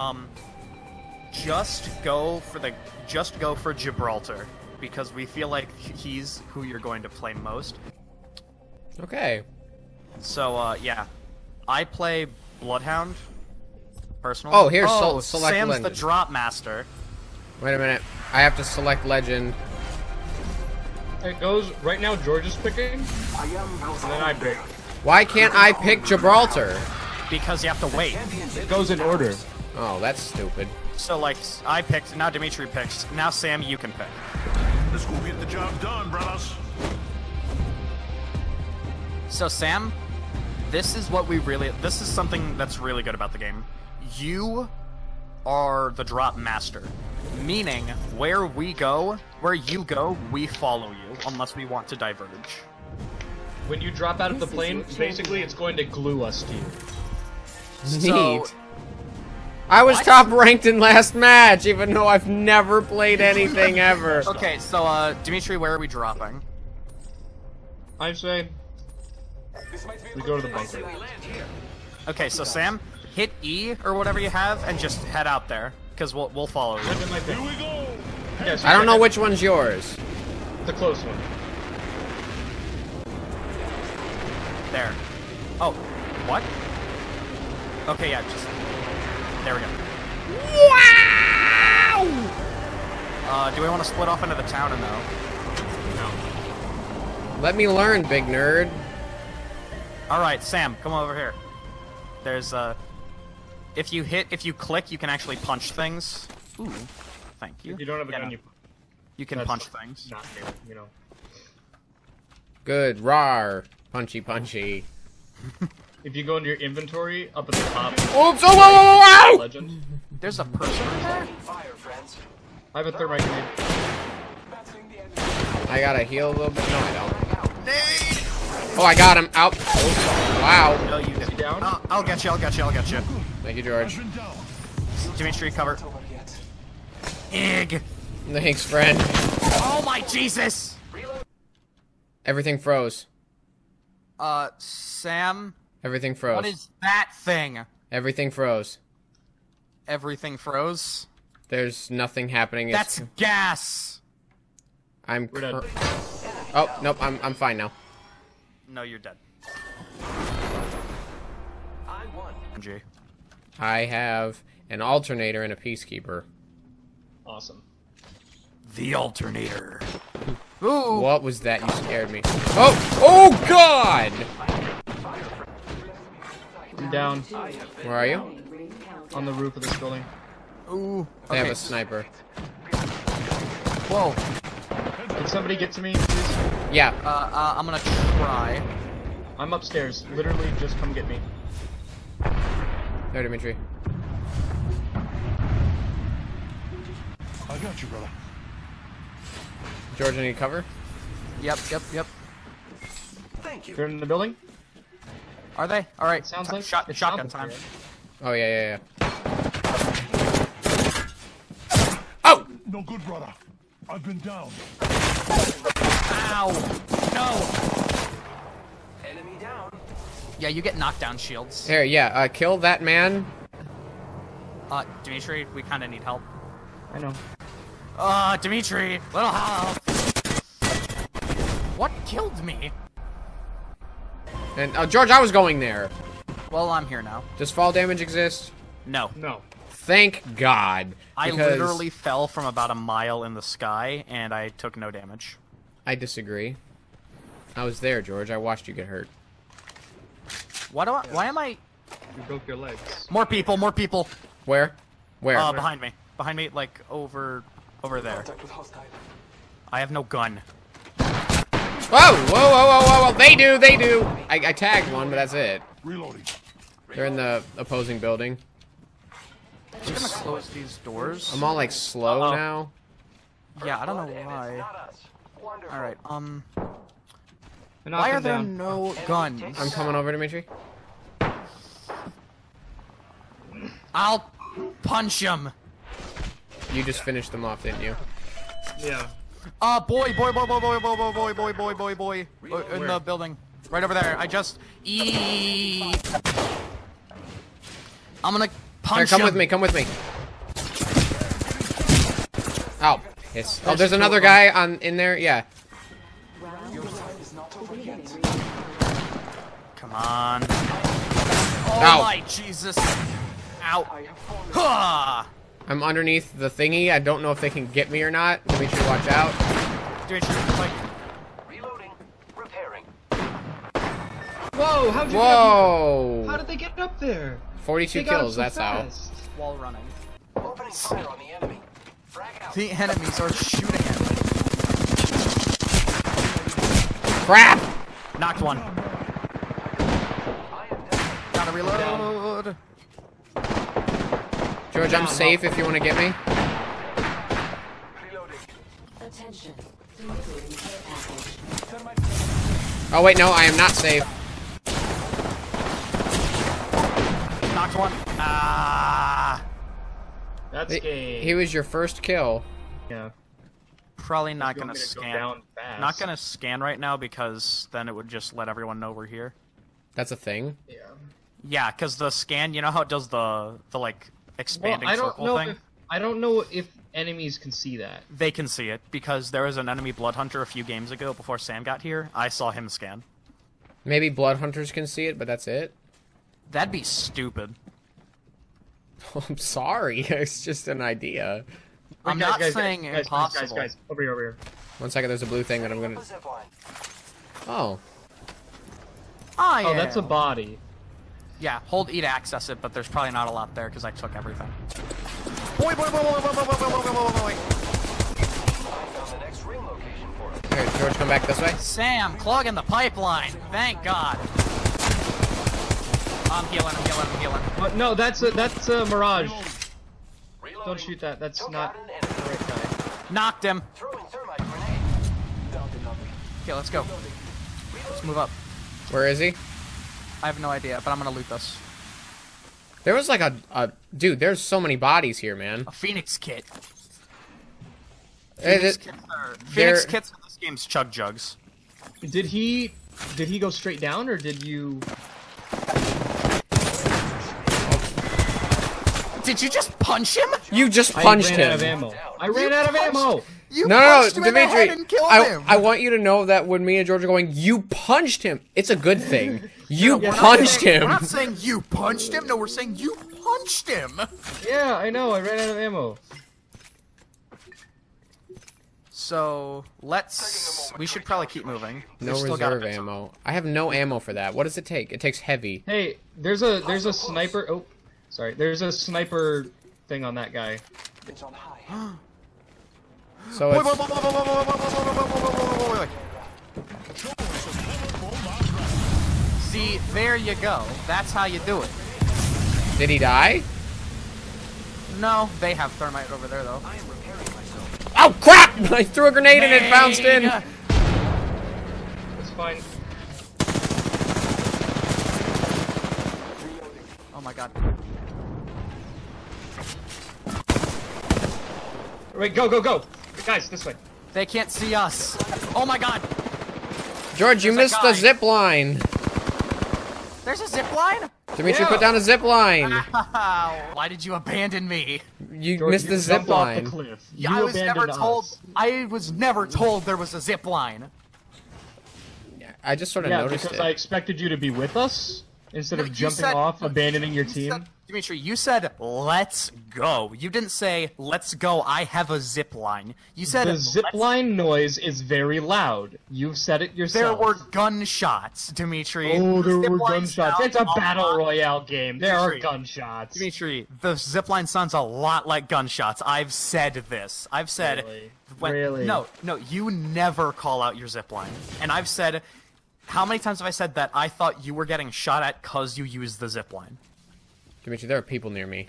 Um, just go for the just go for Gibraltar because we feel like he's who you're going to play most. Okay. So uh, yeah, I play Bloodhound. Personally. Oh, here's oh, se- select Sam's the drop master. Wait a minute. I have to select legend. It goes right now. George is picking, and then I pick. Why can't I pick Gibraltar? Because you have to wait. It goes in order. Oh, that's stupid. So like I picked, now Dimitri picks. Now Sam, you can pick. Let's go get the job done, brothers. So Sam, this is what we really this is something that's really good about the game. You are the drop master. Meaning where we go, where you go, we follow you unless we want to diverge. When you drop out of the plane, basically it's going to glue us to you. So- Neat. I was What? top ranked in last match, even though I've never played anything ever. Okay, so uh Dimitri, where are we dropping? I say we go to the bunker. Okay, so Sam, hit E or whatever you have and just head out there. Because we'll we'll follow you. That's in my pick. Here we go. Yeah, so I don't know which one's yours. the close one. There. Oh, what? Okay, yeah, just there we go. Wow! Uh, do we want to split off into the town or no? Let me learn, big nerd. All right, Sam, come over here. There's uh, if you hit, if you click, you can actually punch things. Ooh, thank you. If you don't have a Yeah, gun, no, you you can that's punch things. not fair, you know. Good, rar. Punchy, punchy. If you go into your inventory, up at the top, Oops! Oh, whoa, whoa, whoa, whoa! legend. There's a person in there. I have a thermite grenade. I gotta heal a little bit. No, I don't. Oh, I got him. Out. Oh, wow. No, you Is didn't. down? Uh, I'll get you. I'll get you. I'll get you. Thank you, George. Been down. Dimitri, cover. Ig. Thanks, friend. Oh my Jesus. Everything froze. Uh, Sam, Everything froze. what is that thing? Everything froze. Everything froze. There's nothing happening. It's, That's gas. I'm. We're dead. Oh nope, I'm I'm fine now. No, you're dead. G. I have an alternator and a peacekeeper. Awesome. The alternator. Ooh. What was that? You scared me. Oh! Oh God! I'm down Where are you? on the roof of this building. Ooh. They have a sniper. Whoa. Can somebody get to me, please? Yeah. Uh, uh, I'm gonna try. I'm upstairs. Literally, just come get me. There, Dimitri. I got you, brother. George, any cover? Yep, yep, yep. Thank you. They're in the building. Are they? All right. Sounds t- like shot, it shotgun sounds time. like Oh yeah, yeah, yeah. Oh! No good, brother. I've been down. Ow! No. Enemy down. Yeah, you get knockdown shields. Here, yeah. Uh, kill that man. Uh, Dimitri, we kind of need help. I know. Uh, Dimitri, little help. What killed me? And uh, George, I was going there. Well, I'm here now. Does fall damage exist? No. No. Thank God. I literally fell from about a mile in the sky, and I took no damage. I disagree. I was there, George. I watched you get hurt. Why do I, Why am I... You broke your legs. More people, more people. Where? Where? Uh, behind me. Behind me, like, over... Over there. I have no gun. Whoa! Whoa! Whoa! Whoa! Whoa! Whoa! They do! They do! I, I tagged one, but that's it. Reloading. They're in the opposing building. I'm gonna close these doors. I'm all like slow Uh-oh. now. Yeah, I don't know why. Alright, um... Why are there down. no guns? I'm coming over, Dimitri. I'll punch him. You just finished them off, didn't you? Yeah. Uh, boy, boy, boy, boy, boy, boy, boy, boy, boy, boy, boy, boy, boy, in the building, right over there. I just e. I'm gonna Punch Here, come him. with me. Come with me. Oh, yes. Oh, There's there's two another of 'em. guy on in there. Yeah. Come on. Oh Ow. my Jesus. Ow. Ha! I'm underneath the thingy. I don't know if they can get me or not. Make sure you watch out. Dimitri, like, Reloading. Repairing. Whoa! How'd you Whoa! how did they get up there? 42 They kills. so That's how. fast. wall running. Opening fire on the enemy. Frag out. The enemies are shooting at me. Crap! Knocked one. I am down. Gotta reload. George, I'm safe if you want to get me. Reloading. Attention. Delivering care package. Oh wait, no, I am not safe. Knocked one. Ah. That's He, a he was your first kill. yeah. Probably not You want gonna me to go scan. down fast. Not gonna scan right now because then it would just let everyone know we're here. That's a thing. Yeah. Yeah, because the scan, you know how it does the the like Well, I don't circle know thing? if I don't know if enemies can see that. They can see it because there was an enemy blood hunter a few games ago before Sam got here. I saw him scan. Maybe blood hunters can see it, but that's it. That'd be stupid. I'm sorry. It's just an idea. I'm Guys, not guys, saying guys, guys, impossible. Guys, guys, over here, over here. One second, there's a blue thing that I'm gonna. Zip line. Oh, Oh, Oh, that's a body. Yeah, hold E to access it, but there's probably not a lot there because I took everything. Boy, boy, boy, boy, boy, boy, boy, boy, boy, boy, boy, boy. I found the next ring location for us. here, George, come back this way. Sam, clogging the pipeline. Thank God. I'm healing, I'm healing, I'm healing. But no, that's a that's a mirage. Reloading. Don't shoot that. That's Took not the right guy. Knocked him. Throwing thermite grenade. Downed another. Okay, let's go. Let's move up. Where is he? I have no idea, but I'm gonna loot this. There was like a, a dude. There's so many bodies here, man. A Phoenix kit. Hey, Phoenix th- kits, are, Phoenix kits in this game's chug jugs. Did he did he go straight down or did you? Did you just punch him? you just punched I punched ran him. out of ammo. I ran out of ammo. You No, no, punched him in the Dimitri. head and killed I, him. I want you to know that when me and George are going, you punched him. It's a good thing. You We're punched saying- him. We're not saying you punched him. No, we're saying you punched him. Yeah, I know. I ran out of ammo. So let's. We should probably keep moving. No We still got a reserve bit- ammo. I have no ammo for that. What does it take? It takes heavy. Hey, there's a there's a sniper. Oh, sorry. There's a sniper thing on that guy. It's on high. So it's... See, there you go. That's how you do it. Did he die? No, they have thermite over there, though. Oh, crap! I threw a grenade and it bounced in. It's fine. Oh my god. Wait, go, go, go! Guys, this way. They can't see us. Oh my god. George, you There's a missed the zip line. There's a zip line? Dimitri, Yeah. put down a zip line. Why did you abandon me? You George, missed you the zip jumped off line. the cliff. I was never told. us. I was never told there was a zip line. I just sort of Yeah, noticed because it. I expected you to be with us instead No, of jumping said- off, abandoning your team. said- Dimitri, you said let's go. You didn't say let's go. I have a zip line. You said the zip "Let's line noise is very loud. You've said it yourself. There were gunshots, Dimitri. Oh, there The were gunshots. It's a battle royale game. There are gunshots. Dimitri, the zip line sounds a lot like gunshots. I've said this. I've said Really? when- Really? no, no, you never call out your zip line, And I've said how many times have I said that I thought you were getting shot at cuz you used the zipline? Dimitri, there are people near me.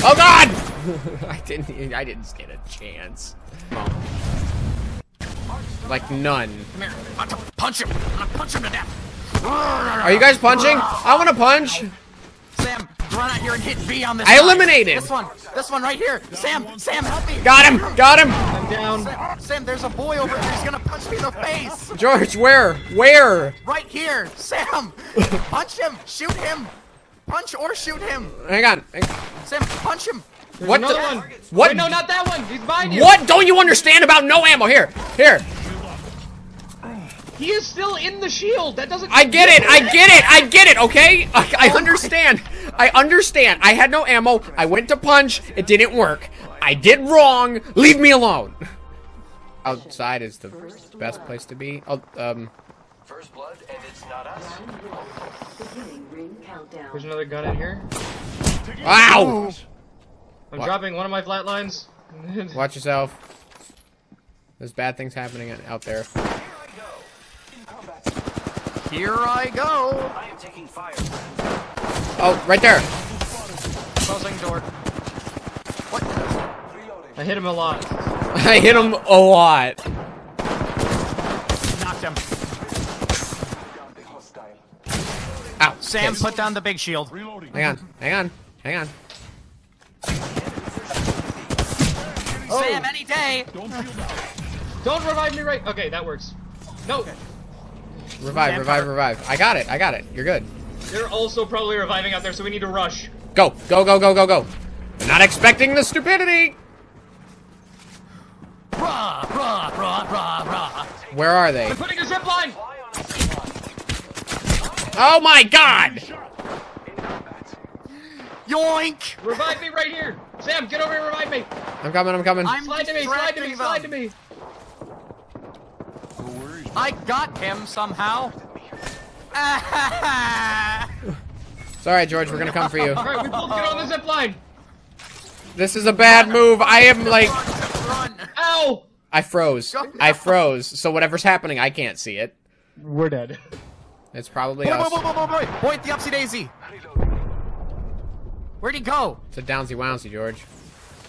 Oh God! I didn't. I didn't stand a chance. Like none. Come here. I'm about to punch him. I'm gonna punch him to death. Are you guys punching? I want to punch. Sam, run out here and hit B on this. I guy. eliminated. This one. This one right here. Sam. Sam, help me. Got him! Got him! I'm down. Sam, Sam, there's a boy over here. He's gonna punch me in the face. George, where? Where? Right here. Sam. Punch him. Shoot him. Punch or shoot him. Hang on. Hang- Sam, punch him. There's What another the- one. what- Wait, no, not that one. He's behind you. What don't you understand about no ammo? Here, here. He is still in the shield. That doesn't. I get it. I get it. I get it. Okay. I, I understand. I understand. I had no ammo. I went to punch. It didn't work. I did wrong. Leave me alone. Outside is the best place to be. Oh, um. First blood, and it's not us. Beginning ring countdown. There's another gun in here. Ow! I'm What? dropping one of my flat lines. Watch yourself. There's bad things happening out there. Here I go. I am taking fire. Oh, right there. Closing door. What? I hit him a lot. I hit him a lot. Knocked him. Ow. Sam, Yes. put down the big shield. Reloading. Hang on. Hang on. Hang on. Sam, any day. Don't. Don't revive me right. Okay, that works. No, Revive, Sam, revive, revive. I got it. I got it. You're good. they're also probably reviving out there, so we need to rush. Go. Go, go, go, go, go. Not expecting the stupidity. Rah, rah, rah, rah, rah. Where are they? I'm putting a zip line. Oh my god! Yoink! Revive me right here. Sam, get over here. Revive me. I'm coming, I'm coming. I'm Slide to me. Slide to me. Slide to them. me. No worries. I got him somehow. It's alright, George, we're gonna come for you. All right, we both get on the zip line. This is a bad move. I am like. Run! Ow. I froze. Go. I froze. So whatever's happening, I can't see it. We're dead. It's probably Boy, boy, us. boy, boy, boy, boy! Boy, at the upsy daisy! Where'd he go? It's a downsy wownsy, George.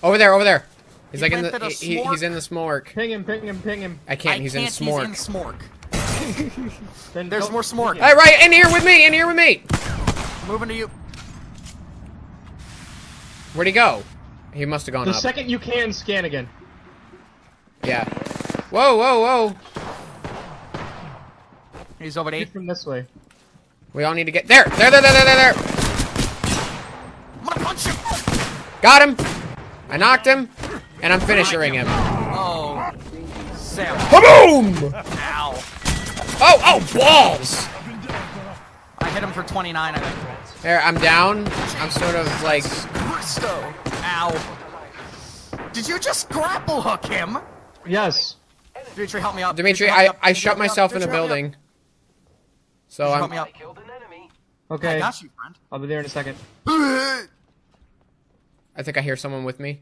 Over there, over there. He's He like in planted the he, he's in the smork. Ping him. Ping him. Ping him. I can't. I he's can't, in smork. He's in smork. Then There's don't- more smork. Hey, right in here with me. In here with me. Moving to you. Where'd he go? He must have gone The up. second you can scan again. Yeah. Whoa, whoa, whoa. He's over to eight. From this way. We all need to get there. There, there, there, there, there, there. I'm gonna punch him! Got him. I knocked him, and I'm finishing him. Oh. Sam. Boom! Ow. Oh, oh, balls! I hit him for 29, I think. There, I'm down. I'm sort of like. Christo. Ow. Did you just grapple hook him? Yes. Dimitri, help me up. Dimitri, help I, up. I shut help me up. myself in a Dimitri, help me building. So Help I'm. me up. Killed an enemy. Okay. I got you, friend. I'll be there in a second. I think I hear someone with me.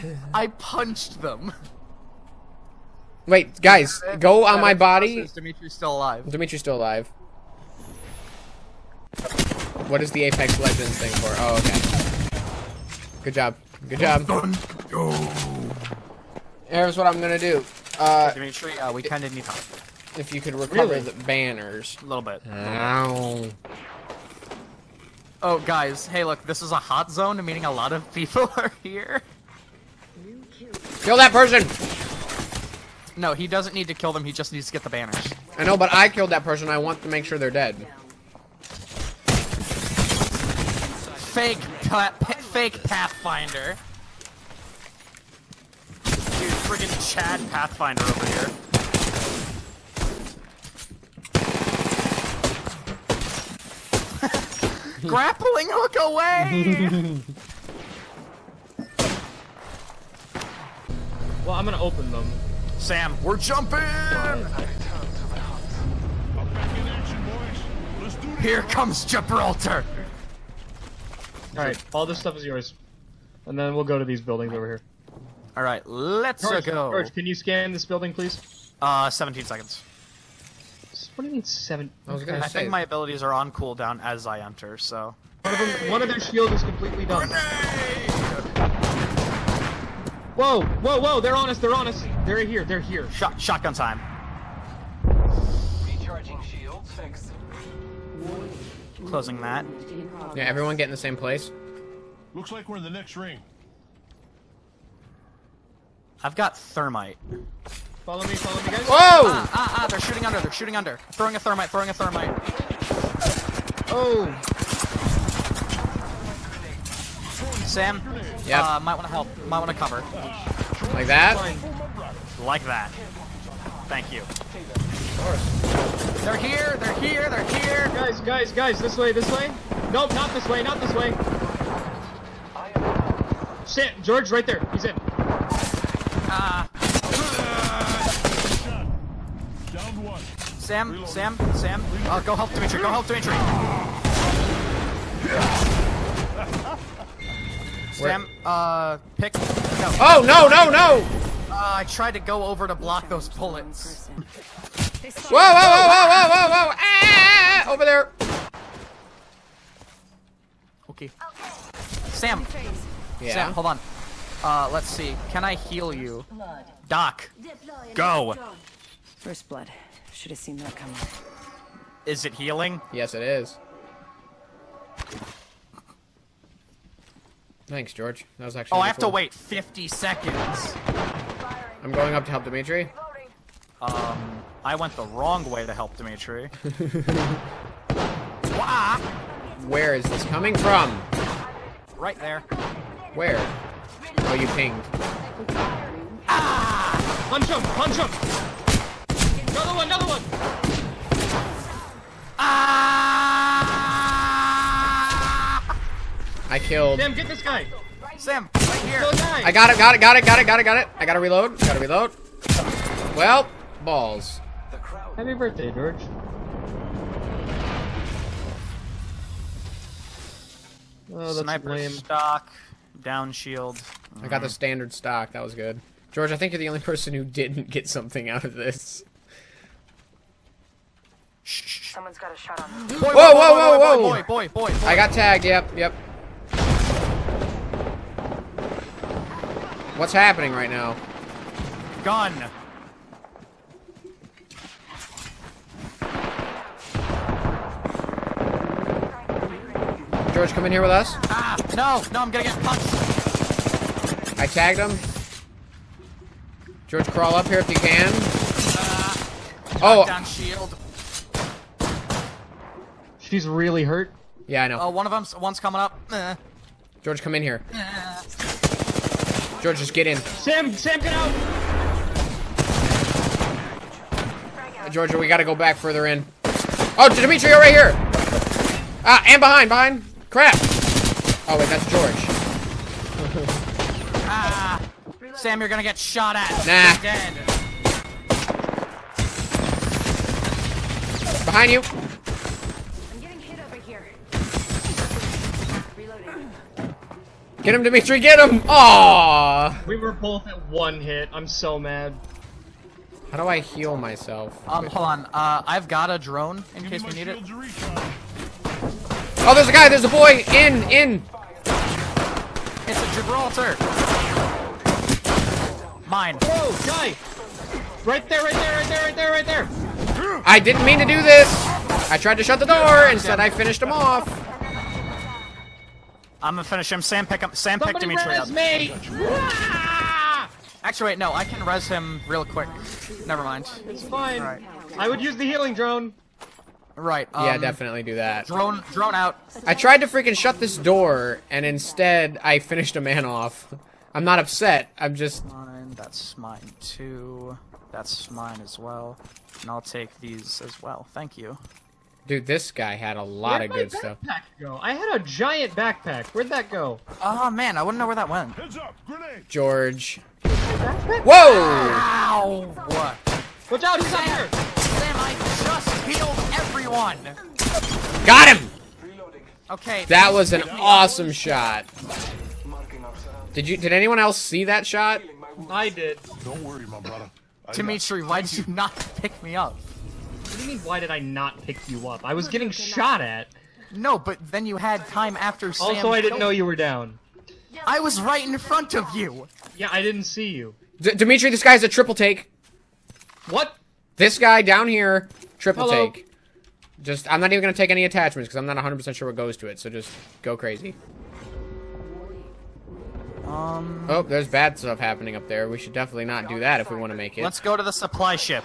I punched them. Wait, guys, go on my body. Is Dimitri's still alive? Dimitri's still alive. What is the Apex Legends thing for? Oh, okay. Good job. Good job. Here's what I'm gonna do. Uh, Dimitri, uh, we kind of need help. if you could recover Really? the banners. A little bit. Ow. Oh, guys, hey, look, this is a hot zone, meaning a lot of people are here. Kill that person! No, he doesn't need to kill them, he just needs to get the banners. I know, but I killed that person. I want to make sure they're dead. Fake, pa- pa- fake Pathfinder. Dude, friggin' Chad Pathfinder over here. Grappling hook away! Well, I'm gonna open them. Sam, we're jumping! I'm back in action, boys. Let's do this. Here comes Gibraltar! All right, all this stuff is yours, and then we'll go to these buildings over here. All right, let's George, go. George, can you scan this building, please? Uh, 17 seconds. What do you mean seven? I was gonna I say. think my abilities are on cooldown as I enter, so. One of, them, one of their shield is completely done. Whoa, whoa, whoa! They're on us. They're on us. They're here. They're here. Shot, shotgun time. Recharging shields. Fixed. Closing that. Yeah, everyone get in the same place. Looks like we're in the next ring. I've got thermite. Follow me. Follow me, guys. Whoa! Ah, ah, ah, they're shooting under, they're shooting under. Throwing a thermite, throwing a thermite. Oh, Sam, Yep. uh, might want to help, might want to cover. Like that. Like that. Thank you. They're here, they're here, they're here. Guys, guys, guys, this way, this way. Nope, not this way, not this way. Shit, George, right there. He's in. Ah, Shot. Down one. Sam, Sam, Sam. Uh, go help Dimitri, go help Dimitri. Sam, uh, pick. No. Oh no no no! Uh, I tried to go over to block those bullets. Whoa whoa whoa whoa whoa whoa whoa! Ah, over there. Okay. Sam, Yeah. Sam, hold on. Uh, let's see. Can I heal you? Doc, go. First blood. Should have seen that coming. Is it healing? Yes, it is. Thanks, George. That was actually. Oh, I have to wait 50 seconds. I'm going up to help Dimitri. Um, I went the wrong way to help Dimitri. Wah! Where is this coming from? Right there. Where? Oh, you pinged. Ah! Punch him, punch him. Another one, another one. Ah! I killed. Sam, get this guy. Sam, right here. Kill guy. I got it, got it, got it, got it, got it, got it. I gotta reload. Gotta reload. Well, balls. The crowd. Happy birthday, George. Oh, that's Sniper lame. stock, down shield. I got the mm-hmm. standard stock. That was good. George, I think you're the only person who didn't get something out of this. Someone's got a shot on Boy, Whoa, whoa, whoa, whoa. Boy, boy, boy, boy. I got tagged. Yep, yep. What's happening right now? gun. George, come in here with us. Ah, no, no, I'm gonna get punched. I tagged him. George, crawl up here if you can. Oh, Down shield. She's really hurt. yeah, I know. Oh, one of them's one's coming up. Eh. George, come in here. George, just get in. Sam, Sam, get out. Georgia, we gotta go back further in. Oh, Dimitri, you're right here. Ah, and behind, behind. Crap. Oh wait, that's George. Ah, Sam, you're gonna get shot at. Nah. Behind you. I'm getting hit over here. Reloading. Get him, Dimitri. Get him. Aww. We were both at one hit. I'm so mad. How do I heal myself? Um, hold on. Uh, I've got a drone in case we need it. shields are recharged. Oh, there's a guy. There's a boy. In, in. It's a Gibraltar. Mine. Whoa, guy. Right there, right there, right there, right there, right there. I didn't mean to do this. I tried to shut the door. Instead, I finished him off. I'm gonna finish him. Sam, pick up. Sam, pick Somebody Dimitri up. res me. Actually, wait. No, I can res him real quick. Never mind. It's fine. Alright. I would use the healing drone. Right. Um, Yeah, definitely do that. Drone, drone out. I tried to freaking shut this door, and instead, I finished a man off. I'm not upset. I'm just. Mine. That's mine too. That's mine as well. And I'll take these as well. Thank you. Dude, this guy had a lot Where'd of my good stuff. backpack go? I had a giant backpack. Where'd that go? Oh man, I wouldn't know where that went. Heads up, grenade. George. Whoa! Ow! What? Watch out, he's up here. Sam, I just healed everyone. Got him! Okay. That was an awesome shot. Did you? Did anyone else see that shot? I did. Don't worry, my brother. Dimitri, why did you not pick me up? What do you mean? Why did I not pick you up? I was getting shot at. No, but then you had time after Sam. Also, I didn't know you were down. I was right in front of you. Yeah, I didn't see you. D- Dimitri, this guy's a triple take. What? This guy down here, triple Hello. take. Just, I'm not even gonna take any attachments because I'm not 100% sure what goes to it. So just go crazy. Um, Oh, there's bad stuff happening up there. We should definitely not do that if we want to make it. let's go to the supply ship.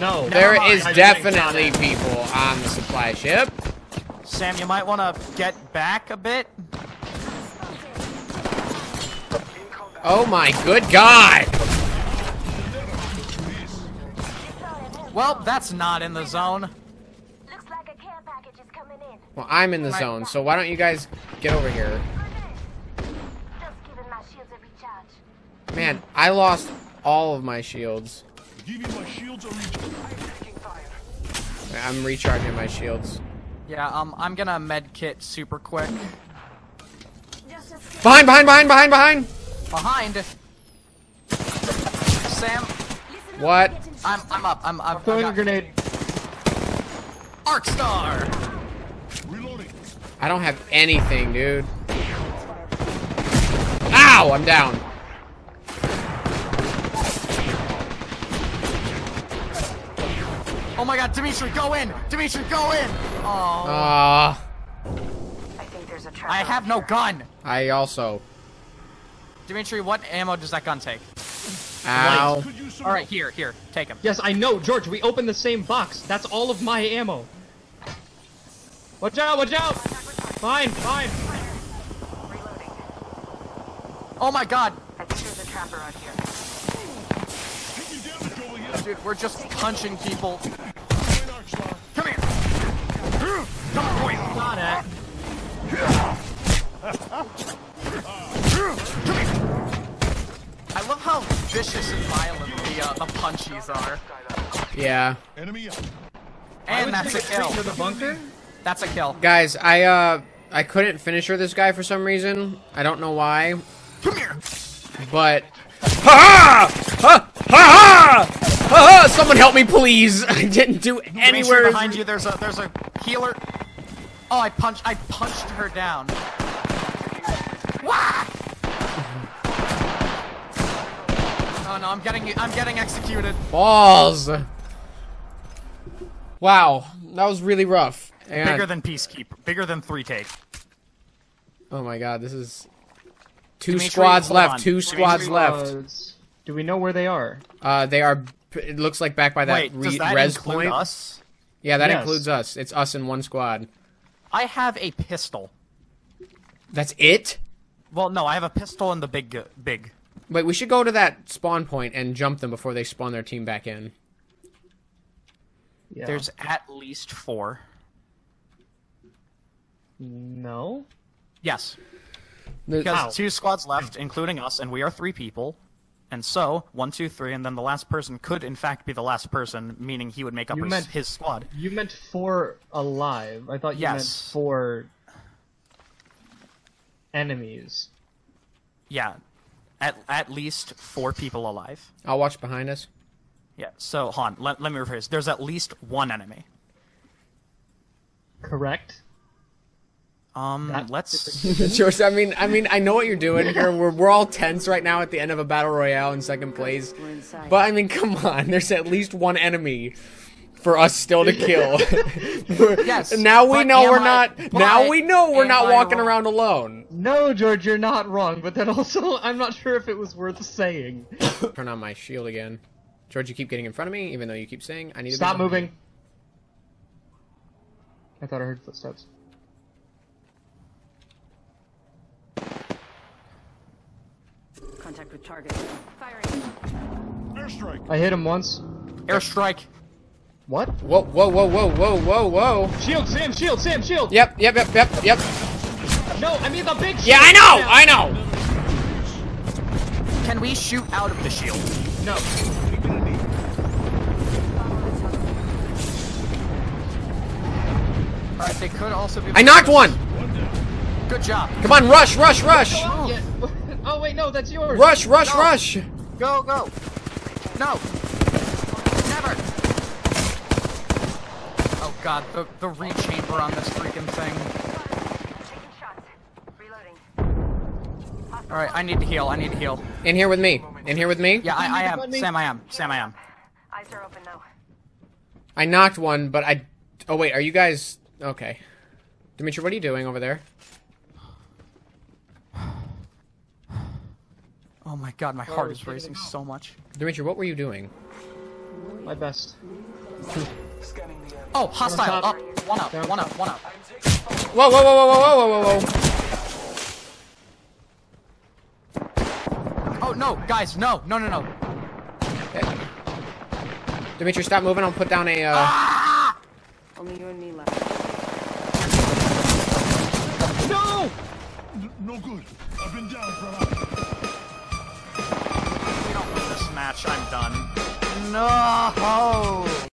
No. There Never mind. is I was getting shot definitely people on the supply ship. Sam, you might want to get back a bit. Oh my good god! Well, that's not in the zone. Looks like a care package is coming in. Well, I'm in the zone, so why don't you guys get over here? Just my shields a recharge. Man, I lost all of my shields. Give my shields a recharge. I'm recharging my shields. Yeah, um, I'm gonna med kit super quick. Behind, behind, behind, behind, behind! Behind. Sam, What? I'm I'm up. I'm I'm. Throwing a grenade. Arc Star. Reloading. I don't have anything, dude. Ow! I'm down. Oh my God, Dimitri, go in. Dimitri, go in. Oh, Uh, I think there's a trap. I have no gun. I also. Dimitri, what ammo does that gun take? Ow. Could All right, here, here, take him. Yes, I know, George. We opened the same box. That's all of my ammo. Watch out! Watch out! Fine, fine. Oh my God, I think there's a trapper out here. Taking damage over here. Dude, we're just punching people. Point arc star. Come here. Come boy. Shot at. I love how vicious and violent the uh, the punchies are. Yeah. Enemy up. And that's a kill. to the bunker. That's a kill. Guys, I, uh, I couldn't finish her this guy for some reason. I don't know why. Come here. But. Ha ha! Ha ha! Ha ha! Someone help me, please! I didn't do Dimitri, anywhere. behind you. There's a there's a healer. Oh, I punched I punched her down. Wah! Oh no, I'm getting I'm getting executed. Balls! Wow, that was really rough. And, Bigger than peacekeeper. Bigger than three take. oh my god, this is two Dimitri, squads left. on. Two Dimitri, squads left. Was- Do we know where they are? Uh, they are. It looks like back by that Wait, re- does that res include point. us? Yeah, that Yes. includes us. It's us in one squad. I have a pistol. That's it. Well, no, I have a pistol in the big big. Wait, we should go to that spawn point and jump them before they spawn their team back in. Yeah. There's at least four. no. Yes, There's- because Ow. two squads left, including us, and we are three people. And so, one, two, three, and then the last person could, in fact, be the last person, meaning he would make up You his, meant- his squad. You meant four alive. I thought you meant Yes. four enemies. Yeah, at at least four people alive. I'll watch behind us. Yeah. So, Han, let, let me rephrase. There's at least one enemy. Correct. Um, That- let's. George, I mean, I mean, I know what you're doing here. We're we're all tense right now at the end of a battle royale in second place. But I mean, come on. There's at least one enemy for us still to kill. Yes, Now we know we're I- not. now we know we're not I walking wrong? around alone. No, George, you're not wrong. But then also, I'm not sure if it was worth saying. Turn on my shield again. George, you keep getting in front of me, even though you keep saying I need to Stop moving. I thought I heard footsteps. Contact with target. Firing. Airstrike. I hit him once. Airstrike. What? Whoa, whoa, whoa, whoa, whoa, whoa, whoa. Shield, Sam, shield, Sam, shield. Yep, yep, yep, yep, yep. No, I mean the big. Shield. Yeah, I know, I know. Can we shoot out of the shield? No. Alright, they could also be. I knocked one. One Good job. Come on, rush, rush, rush! Yeah. Oh wait, no, that's yours. Rush, rush, No. rush! Go, go. No. Never. Oh god, the, the rechamber on this freaking thing. Reloading. Alright, I need to heal, I need to heal. In here with me. In here with me. Yeah, I, I am. me. Sam, I am. Sam, I am. Eyes are open though. I knocked one, but I. Oh wait, are you guys okay? Dimitri, what are you doing over there? Oh my god, my heart is racing so much. Dimitri, what were you doing? My best. Oh, hostile. Up. One up, one up, one up. Whoa, whoa, whoa, whoa, whoa, whoa, whoa, whoa! Oh no, guys, no, no, no, no. Dimitri, stop moving. I'll put down a. Uh... Only you and me left. No! No good. I've been down for a while. Match, I'm done. No.